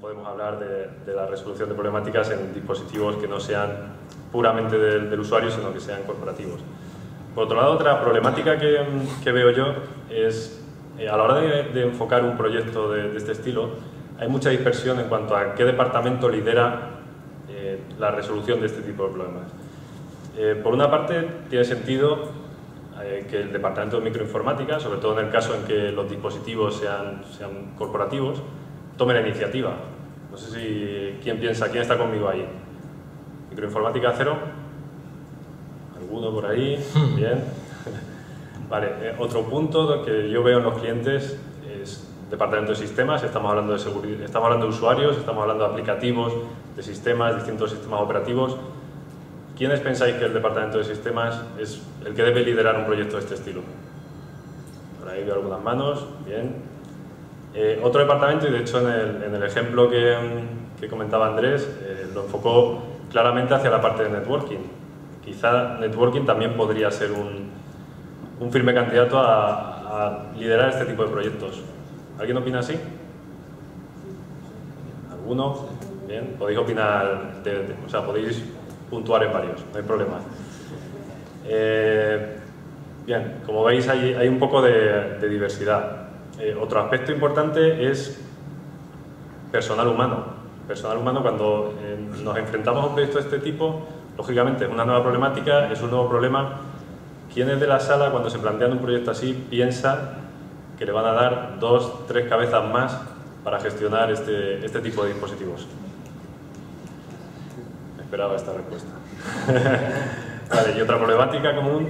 podemos hablar de, de, la resolución de problemáticas en dispositivos que no sean puramente del, del usuario, sino que sean corporativos. Por otro lado, otra problemática que, que veo yo es, eh, a la hora de, de enfocar un proyecto de, de, este estilo, hay mucha dispersión en cuanto a qué departamento lidera eh, la resolución de este tipo de problemas. Eh, por una parte, tiene sentido eh, que el departamento de microinformática, sobre todo en el caso en que los dispositivos sean, sean corporativos, tome la iniciativa. No sé si quién piensa, quién está conmigo ahí. Microinformática cero. ¿Alguno por ahí? Bien. Vale, eh, otro punto que yo veo en los clientes es departamento de sistemas, estamos hablando de seguridad, estamos hablando de usuarios, estamos hablando de aplicativos, de sistemas, distintos sistemas operativos. ¿Quiénes pensáis que el departamento de sistemas es el que debe liderar un proyecto de este estilo? Por ahí veo algunas manos, bien. Eh, otro departamento, y de hecho en el, en el ejemplo que, que, comentaba Andrés, eh, lo enfocó claramente hacia la parte de networking. Quizá networking también podría ser un, un firme candidato a, liderar este tipo de proyectos. ¿Alguien opina así? ¿Alguno? Bien, podéis opinar, o sea, podéis puntuar en varios, no hay problema. Eh, bien, como veis hay, hay un poco de diversidad. Eh, otro aspecto importante es personal humano. Personal humano, cuando eh, nos enfrentamos a un proyecto de este tipo, lógicamente es una nueva problemática, es un nuevo problema. ¿Quiénes de la sala, cuando se plantean un proyecto así, piensa que le van a dar dos, tres cabezas más para gestionar este, este tipo de dispositivos? esperaba esta respuesta. vale, y otra problemática común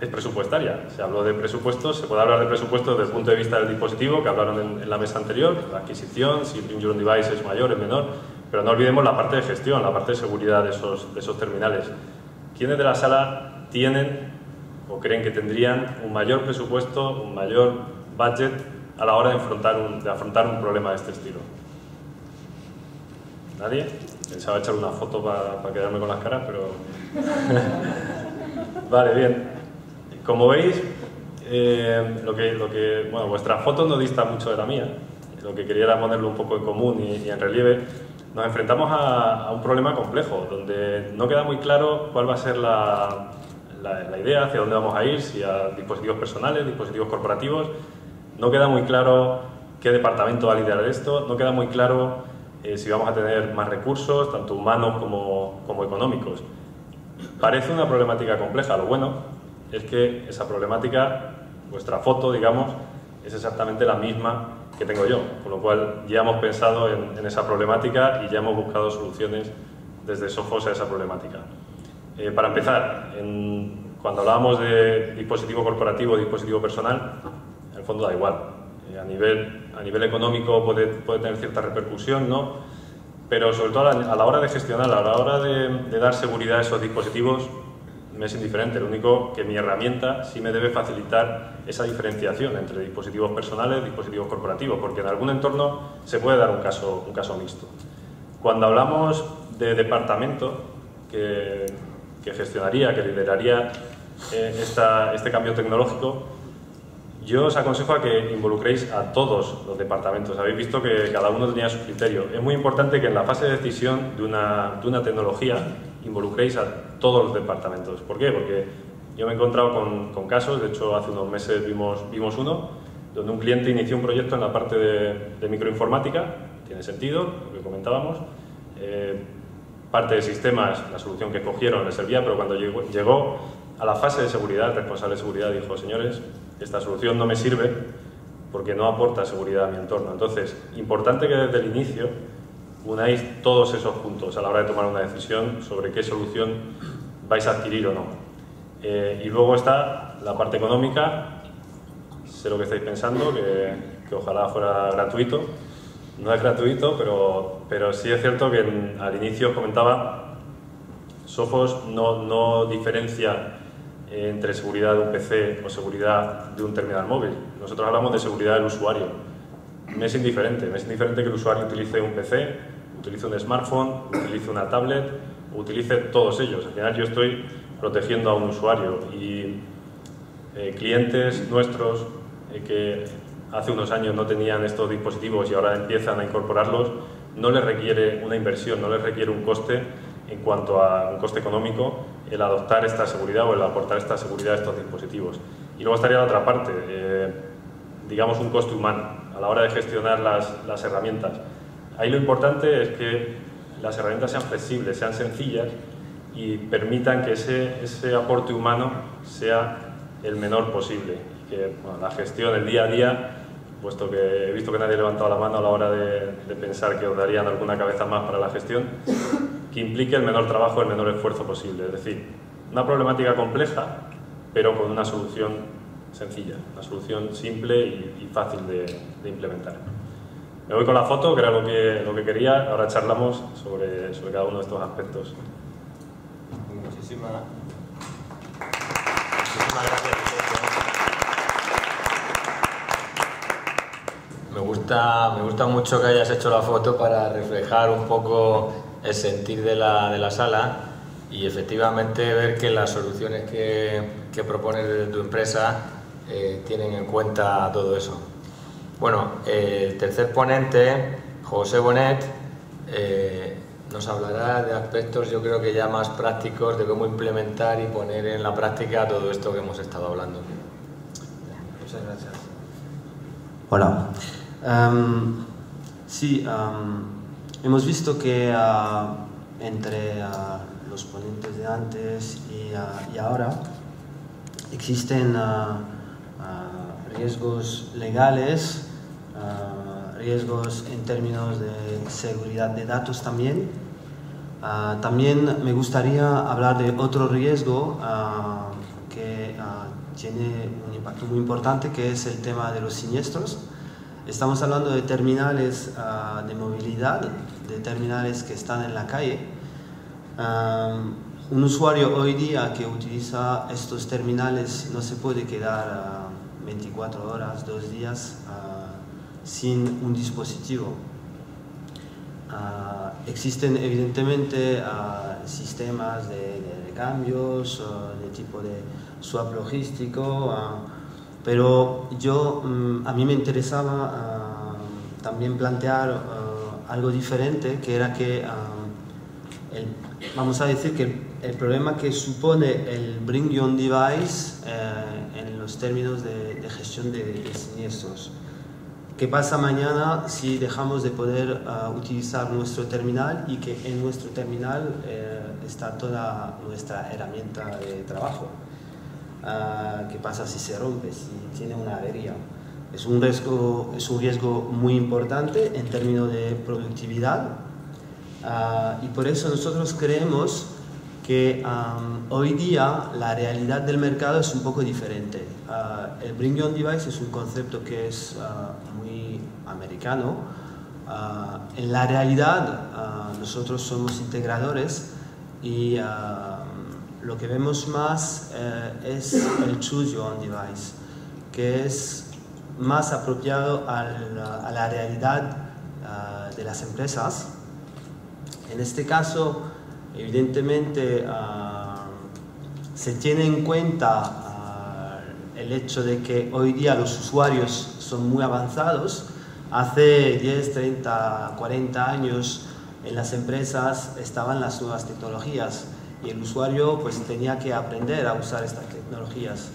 es presupuestaria. Se habló de presupuestos, se puede hablar de presupuestos desde el punto de vista del dispositivo, que hablaron en, en la mesa anterior, la adquisición, si Bring Device es mayor, es menor, pero no olvidemos la parte de gestión, la parte de seguridad de esos, de esos terminales. ¿Quiénes de la sala tienen o creen que tendrían un mayor presupuesto, un mayor budget a la hora de afrontar un, de afrontar un problema de este estilo? ¿Nadie? Pensaba echar una foto para pa quedarme con las caras, pero... vale, bien. Como veis, eh, lo, que, lo que, bueno, vuestra foto no dista mucho de la mía. Lo que quería era ponerlo un poco en común y, y en relieve. Nos enfrentamos a, a, un problema complejo, donde no queda muy claro cuál va a ser la, la, la idea, hacia dónde vamos a ir, si a dispositivos personales, dispositivos corporativos. No queda muy claro qué departamento va a liderar esto, no queda muy claro eh, si vamos a tener más recursos, tanto humanos como, como económicos. Parece una problemática compleja, lo bueno es que esa problemática, vuestra foto, digamos, es exactamente la misma que tengo yo, con lo cual ya hemos pensado en, esa problemática y ya hemos buscado soluciones desde Sofos a esa problemática. Eh, para empezar, cuando hablábamos de dispositivo corporativo, dispositivo personal, en el fondo da igual, eh, a, nivel, económico puede, tener cierta repercusión, ¿no? pero sobre todo a la, hora de gestionar, a la hora de, dar seguridad a esos dispositivos, me es indiferente. Lo único que mi herramienta sí me debe facilitar esa diferenciación entre dispositivos personales y dispositivos corporativos, porque en algún entorno se puede dar un caso, un caso mixto. Cuando hablamos de departamento que, que gestionaría, que lideraría eh, esta, este cambio tecnológico, yo os aconsejo a que involucréis a todos los departamentos. Habéis visto que cada uno tenía su criterio. Es muy importante que en la fase de decisión de una, de una tecnología involucréis a todos los departamentos. ¿Por qué? Porque yo me he encontrado con, con casos, de hecho hace unos meses vimos, vimos uno, donde un cliente inició un proyecto en la parte de, de microinformática, tiene sentido, lo que comentábamos, eh, parte de sistemas, la solución que escogieron le servía, pero cuando llegó, llegó a la fase de seguridad, el responsable de seguridad dijo, señores, esta solución no me sirve porque no aporta seguridad a mi entorno. Entonces, importante que desde el inicio unáis todos esos puntos a la hora de tomar una decisión sobre qué solución vais a adquirir o no. Eh, y luego está la parte económica, sé lo que estáis pensando, que, ojalá fuera gratuito. No es gratuito, pero, pero sí es cierto que al inicio os comentaba, Sophos no, no diferencia entre seguridad de un PC o seguridad de un terminal móvil. Nosotros hablamos de seguridad del usuario. Me es indiferente, es indiferente que el usuario utilice un PC, utilice un smartphone, utilice una tablet, utilice todos ellos. Al final yo estoy protegiendo a un usuario y eh, clientes nuestros eh, que hace unos años no tenían estos dispositivos y ahora empiezan a incorporarlos, no le requiere una inversión, no le requiere un coste en cuanto a un coste económico el adoptar esta seguridad o el aportar esta seguridad a estos dispositivos. Y luego estaría la otra parte, eh, digamos un coste humano a la hora de gestionar las, las herramientas. Ahí lo importante es que las herramientas sean flexibles, sean sencillas y permitan que ese, ese aporte humano sea el menor posible. Que la gestión, el día a día, puesto que he visto que nadie ha levantado la mano a la hora de, de, pensar que os darían alguna cabeza más para la gestión, que implique el menor trabajo, el menor esfuerzo posible. Es decir, una problemática compleja, pero con una solución sencilla, una solución simple y, y fácil de, de, implementar. Me voy con la foto, que era lo que, lo que quería, ahora charlamos sobre, sobre cada uno de estos aspectos. Muchísimas, muchísimas gracias. Me gusta, me gusta mucho que hayas hecho la foto para reflejar un poco el sentir de la, de la sala y efectivamente ver que las soluciones que, que propones desde tu empresa eh, tienen en cuenta todo eso. Bueno, eh, el tercer ponente, José Bonet, eh, nos hablará de aspectos yo creo que ya más prácticos de cómo implementar y poner en la práctica todo esto que hemos estado hablando. Muchas gracias. Hola. Um, sí, um, hemos visto que uh, entre uh, los ponentes de antes y, uh, y ahora existen riesgos legales, riesgos en términos de seguridad de datos también. también me gustaría hablar de otro riesgo que tiene un impacto muy importante, que es el tema de los siniestros. Estamos hablando de terminales uh, de movilidad, de terminales que están en la calle. Un usuario hoy día que utiliza estos terminales no se puede quedar uh, 24 horas, dos días uh, sin un dispositivo. existen evidentemente sistemas de, de recambios, de tipo de swap logístico pero yo, mm, a mí me interesaba ah, también plantear ah, algo diferente, que era que, ah, vamos a decir que el, problema que supone el Bring Your Own Device eh, en los términos de, gestión de, siniestros. ¿Qué pasa mañana si dejamos de poder utilizar nuestro terminal y que en nuestro terminal eh, está toda nuestra herramienta de trabajo? uh, qué pasa si se rompe, si tiene una avería. Es un, riesgo, es un riesgo muy importante en términos de productividad uh, y por eso nosotros creemos que um, hoy día la realidad del mercado es un poco diferente. Uh, el Bring Your Own Device es un concepto que es muy americano. en la realidad nosotros somos integradores y lo que vemos más eh, es el choose your own device, que es más apropiado a la, a la realidad uh, de las empresas. En este caso, evidentemente, uh, se tiene en cuenta uh, el hecho de que hoy día los usuarios son muy avanzados. Hace 10, 30, 40 años en las empresas estaban las nuevas tecnologías y el usuario pues tenía que aprender a usar estas tecnologías.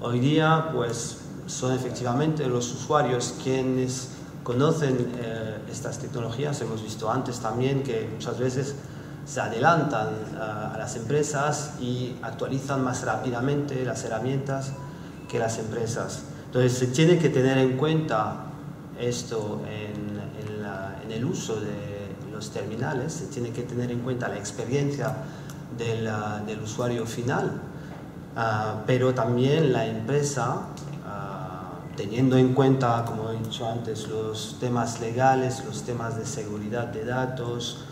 Hoy día pues son efectivamente los usuarios quienes conocen eh, estas tecnologías. Hemos visto antes también que muchas veces se adelantan uh, a las empresas y actualizan más rápidamente las herramientas que las empresas. Entonces se tiene que tener en cuenta esto en, el uso de los terminales, se tiene que tener en cuenta la experiencia del, del usuario final, uh, pero también la empresa, teniendo en cuenta, como he dicho antes, los temas legales, los temas de seguridad de datos,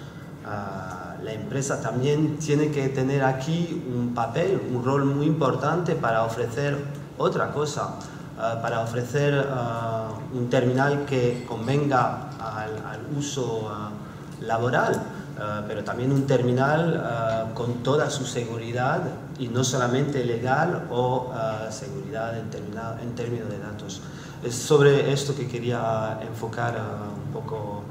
uh, la empresa también tiene que tener aquí un papel, un rol muy importante para ofrecer otra cosa, para ofrecer un terminal que convenga al uso laboral. Uh, pero también un terminal uh, con toda su seguridad y no solamente legal o uh, seguridad en, en, términos de datos. Es sobre esto que quería enfocar un poco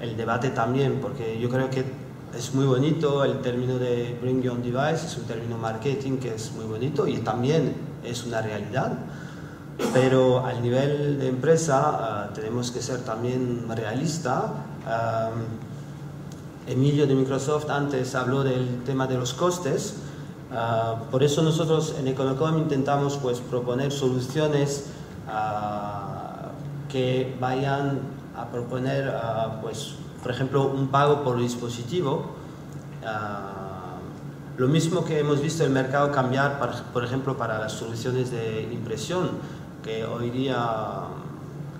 el debate también, porque yo creo que es muy bonito el término de Bring Your Own Device, es un término marketing que es muy bonito y también es una realidad. Pero al nivel de empresa tenemos que ser también realista. Emilio de Microsoft antes habló del tema de los costes. Uh, por eso nosotros en Econocom intentamos pues, proponer soluciones uh, que vayan a proponer, uh, pues, por ejemplo, un pago por dispositivo. lo mismo que hemos visto el mercado cambiar, por ejemplo, para las soluciones de impresión, que hoy día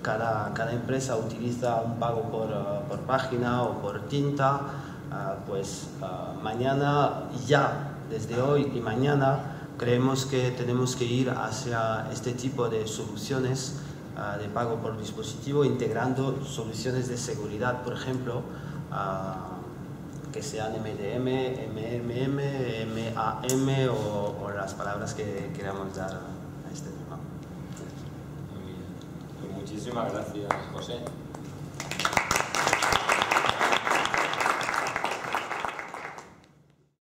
cada, cada empresa utiliza un pago por, por página o por tinta, pues mañana ya desde hoy y mañana creemos que tenemos que ir hacia este tipo de soluciones ah, de pago por dispositivo, integrando soluciones de seguridad, por ejemplo, ah, que sean MDM, MMM, MAM o, o, las palabras que queramos dar a este tema. Muy bien. Pues muchísimas gracias, José.